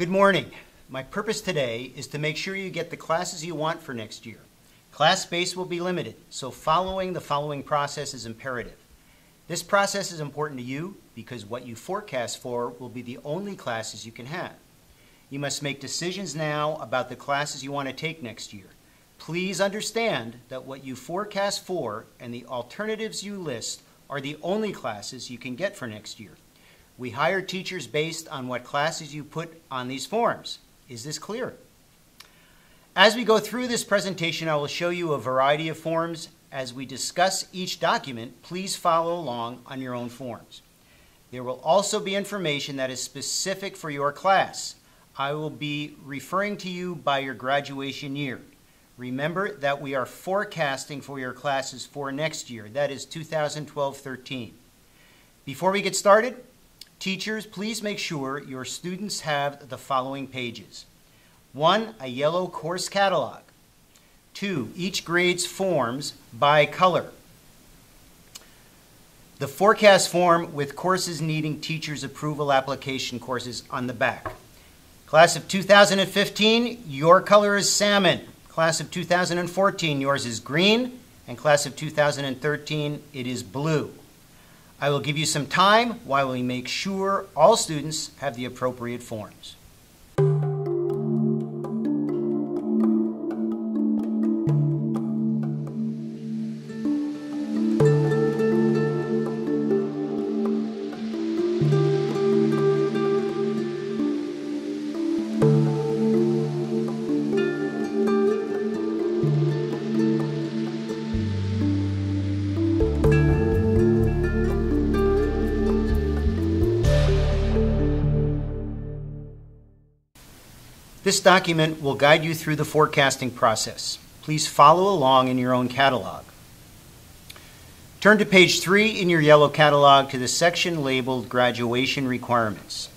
Good morning. My purpose today is to make sure you get the classes you want for next year. Class space will be limited, so following the following process is imperative. This process is important to you because what you forecast for will be the only classes you can have. You must make decisions now about the classes you want to take next year. Please understand that what you forecast for and the alternatives you list are the only classes you can get for next year. We hire teachers based on what classes you put on these forms. Is this clear? As we go through this presentation, I will show you a variety of forms. As we discuss each document, please follow along on your own forms. There will also be information that is specific for your class. I will be referring to you by your graduation year. Remember that we are forecasting for your classes for next year, that is 2012-13. Before we get started, teachers, please make sure your students have the following pages. One, a yellow course catalog. Two, each grade's forms by color. The forecast form with courses needing teacher's approval application courses on the back. Class of 2015, your color is salmon. Class of 2014, yours is green. And class of 2013, it is blue. I will give you some time while we make sure all students have the appropriate forms. This document will guide you through the forecasting process. Please follow along in your own catalog. Turn to page 3 in your yellow catalog to the section labeled Graduation Requirements.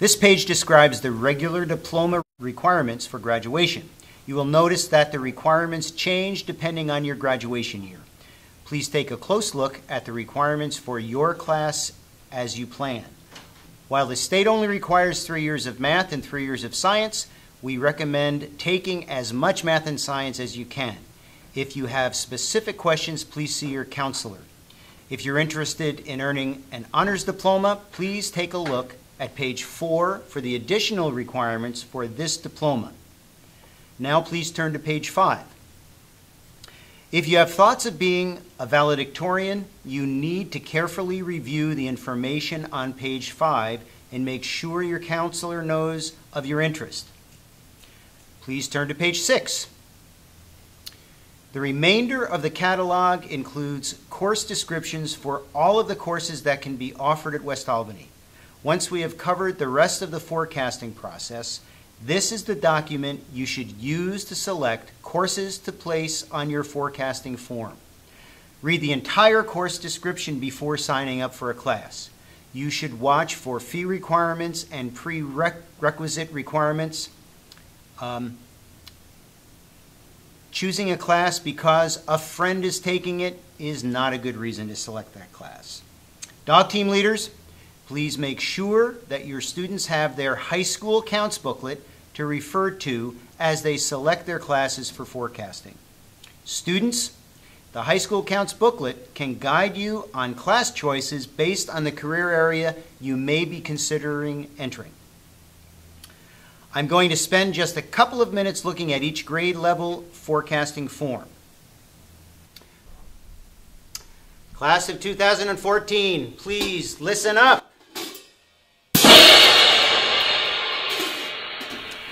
This page describes the regular diploma requirements for graduation. You will notice that the requirements change depending on your graduation year. Please take a close look at the requirements for your class as you plan. While the state only requires three years of math and three years of science, we recommend taking as much math and science as you can. If you have specific questions, please see your counselor. If you're interested in earning an honors diploma, please take a look at page four for the additional requirements for this diploma. Now please turn to page five. If you have thoughts of being a valedictorian, you need to carefully review the information on page 5 and make sure your counselor knows of your interest. Please turn to page 6. The remainder of the catalog includes course descriptions for all of the courses that can be offered at West Albany. Once we have covered the rest of the forecasting process, this is the document you should use to select courses to place on your forecasting form. Read the entire course description before signing up for a class. You should watch for fee requirements and prerequisite requirements. Um, choosing a class because a friend is taking it is not a good reason to select that class. Dog team leaders, Please make sure that your students have their high school counts booklet to refer to as they select their classes for forecasting. Students, the high school counts booklet can guide you on class choices based on the career area you may be considering entering. I'm going to spend just a couple of minutes looking at each grade level forecasting form. Class of 2014, please listen up.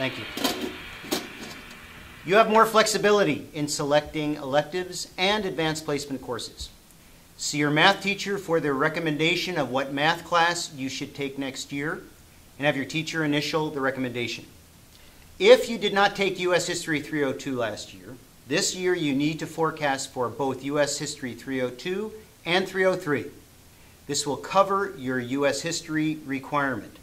Thank you. You have more flexibility in selecting electives and advanced placement courses. See your math teacher for their recommendation of what math class you should take next year and have your teacher initial the recommendation. If you did not take U.S. History 302 last year, this year you need to forecast for both U.S. History 302 and 303. This will cover your U.S. History requirement.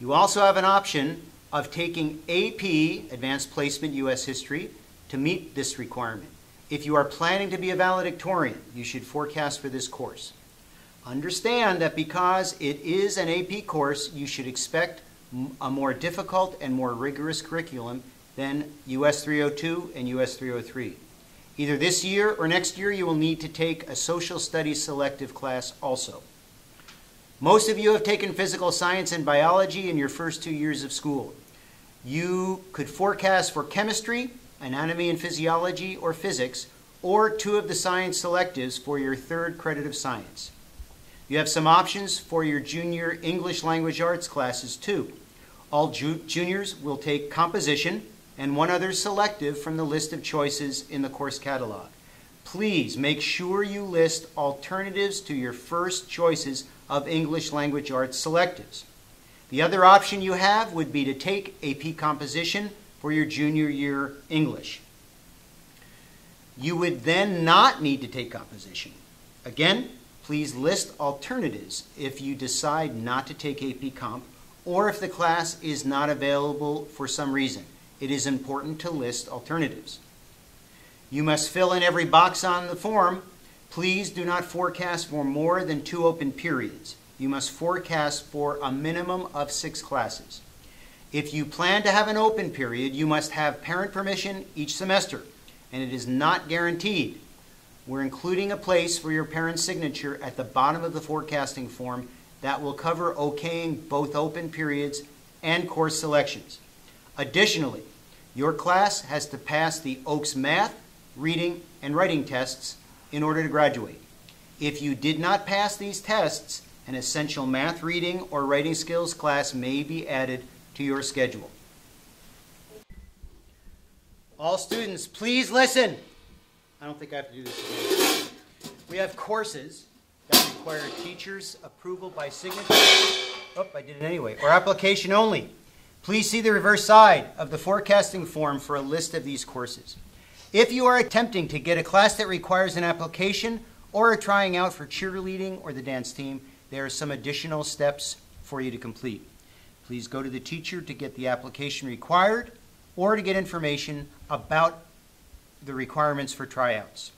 You also have an option of taking AP, Advanced Placement U.S. History, to meet this requirement. If you are planning to be a valedictorian, you should forecast for this course. Understand that because it is an AP course, you should expect a more difficult and more rigorous curriculum than US 302 and US 303. Either this year or next year, you will need to take a social studies selective class also. Most of you have taken physical science and biology in your first two years of school. You could forecast for chemistry, anatomy and physiology, or physics, or two of the science selectives for your third credit of science. You have some options for your junior English language arts classes too. All ju- juniors will take composition and one other selective from the list of choices in the course catalog. Please make sure you list alternatives to your first choices of English language arts selectives. The other option you have would be to take AP composition for your junior year English. You would then not need to take composition. Again, please list alternatives if you decide not to take AP Comp or if the class is not available for some reason. It is important to list alternatives. You must fill in every box on the form. Please do not forecast for more than two open periods. You must forecast for a minimum of six classes. If you plan to have an open period, you must have parent permission each semester, and it is not guaranteed. We're including a place for your parent's signature at the bottom of the forecasting form that will cover okaying both open periods and course selections. Additionally, your class has to pass the Oaks math, reading, and writing tests in order to graduate. If you did not pass these tests, an essential math, reading, or writing skills class may be added to your schedule. All students, please listen. I don't think I have to do this again. We have courses that require teachers' approval by signature. Oh, I did it anyway. Or application only. Please see the reverse side of the forecasting form for a list of these courses. If you are attempting to get a class that requires an application or are trying out for cheerleading or the dance team, there are some additional steps for you to complete. Please go to the teacher to get the application required or to get information about the requirements for tryouts.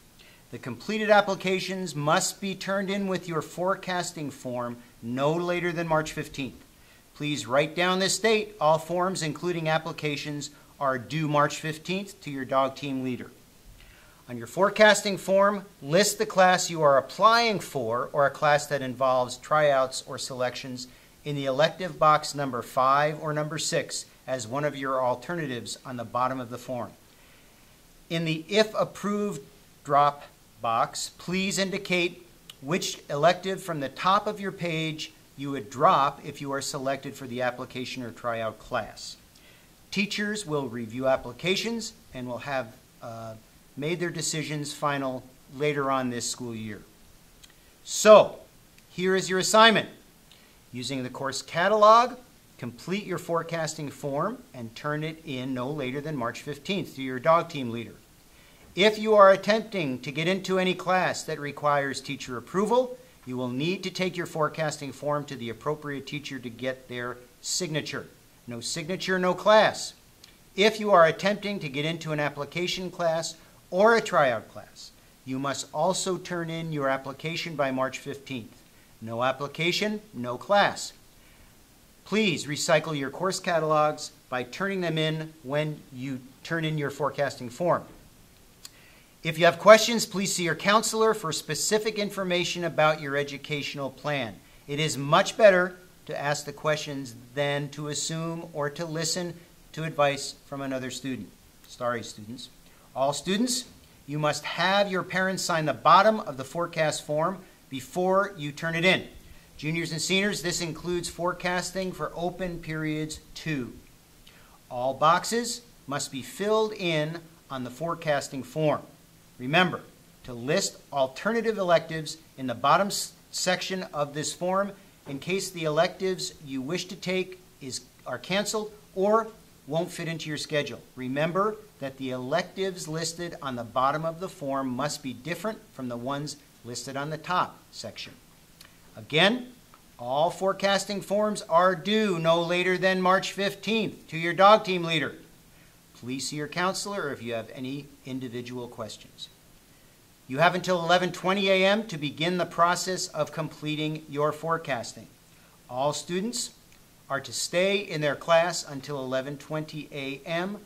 The completed applications must be turned in with your forecasting form no later than March 15th. Please write down this date. All forms, including applications, are due March 15th to your dog team leader. On your forecasting form, list the class you are applying for or a class that involves tryouts or selections in the elective box number 5 or number 6 as one of your alternatives on the bottom of the form. In the if approved drop box, please indicate which elective from the top of your page you would drop if you are selected for the application or tryout class. Teachers will review applications and will have uh, made their decisions final later on this school year. So, here is your assignment. Using the course catalog, complete your forecasting form and turn it in no later than March 15th to your dog team leader. If you are attempting to get into any class that requires teacher approval, you will need to take your forecasting form to the appropriate teacher to get their signature. No signature, no class. If you are attempting to get into an application class or a tryout class, you must also turn in your application by March 15th. No application, no class. Please recycle your course catalogs by turning them in when you turn in your forecasting form. If you have questions, please see your counselor for specific information about your educational plan. It is much better to ask the questions than to assume or to listen to advice from another student. Sorry, students. All students, you must have your parents sign the bottom of the forecast form before you turn it in. Juniors and seniors, this includes forecasting for open periods two. All boxes must be filled in on the forecasting form. Remember to list alternative electives in the bottom section of this form in case the electives you wish to take is, are canceled or won't fit into your schedule. Remember that the electives listed on the bottom of the form must be different from the ones listed on the top section. Again, all forecasting forms are due no later than March 15th to your dog team leader. Please see your counselor if you have any individual questions. You have until 11:20 a.m. to begin the process of completing your forecasting. All students are to stay in their class until 11:20 a.m.